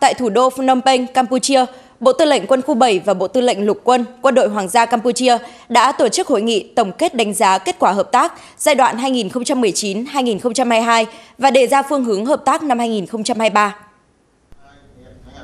tại thủ đô Phnom Penh, Campuchia, Bộ Tư lệnh Quân khu 7 và Bộ Tư lệnh Lục quân, Quân đội Hoàng gia Campuchia đã tổ chức hội nghị tổng kết đánh giá kết quả hợp tác giai đoạn 2019-2022 và đề ra phương hướng hợp tác năm 2023.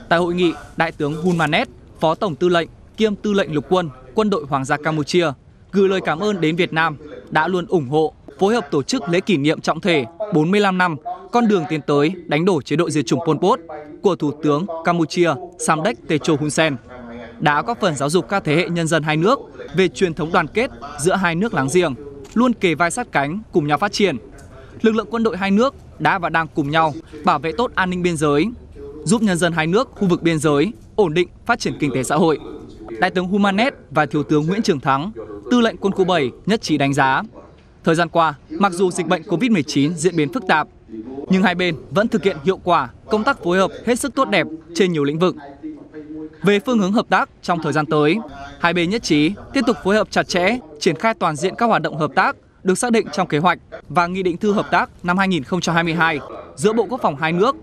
Tại hội nghị, Đại tướng Hun Manet, Phó Tổng Tư lệnh kiêm Tư lệnh Lục quân, Quân đội Hoàng gia Campuchia gửi lời cảm ơn đến Việt Nam đã luôn ủng hộ, phối hợp tổ chức lễ kỷ niệm trọng thể 45 năm con đường tiến tới đánh đổ chế độ diệt chủng Pol Pot của Thủ tướng Campuchia Samdech Techo Hun Sen đã góp phần giáo dục các thế hệ nhân dân hai nước về truyền thống đoàn kết giữa hai nước láng giềng, luôn kề vai sát cánh cùng nhau phát triển. Lực lượng quân đội hai nước đã và đang cùng nhau bảo vệ tốt an ninh biên giới, giúp nhân dân hai nước khu vực biên giới ổn định phát triển kinh tế xã hội. Đại tướng Humanet và Thiếu tướng Nguyễn Trường Thắng, Tư lệnh Quân khu 7 nhất trí đánh giá. Thời gian qua, mặc dù dịch bệnh COVID-19 diễn biến phức tạp, nhưng hai bên vẫn thực hiện hiệu quả công tác phối hợp hết sức tốt đẹp trên nhiều lĩnh vực. Về phương hướng hợp tác trong thời gian tới, hai bên nhất trí tiếp tục phối hợp chặt chẽ, triển khai toàn diện các hoạt động hợp tác được xác định trong kế hoạch và nghị định thư hợp tác năm 2022 giữa Bộ Quốc phòng hai nước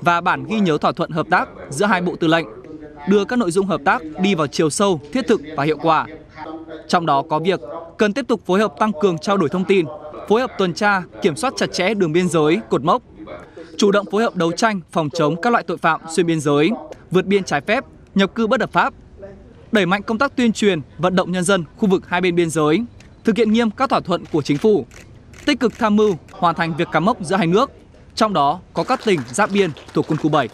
và bản ghi nhớ thỏa thuận hợp tác giữa hai bộ tư lệnh, đưa các nội dung hợp tác đi vào chiều sâu, thiết thực và hiệu quả. Trong đó có việc cần tiếp tục phối hợp tăng cường trao đổi thông tin, phối hợp tuần tra, kiểm soát chặt chẽ đường biên giới, cột mốc, chủ động phối hợp đấu tranh phòng chống các loại tội phạm xuyên biên giới, vượt biên trái phép, nhập cư bất hợp pháp, đẩy mạnh công tác tuyên truyền, vận động nhân dân khu vực hai bên biên giới, thực hiện nghiêm các thỏa thuận của chính phủ, tích cực tham mưu hoàn thành việc cắm mốc giữa hai nước, trong đó có các tỉnh giáp biên thuộc quân khu 7.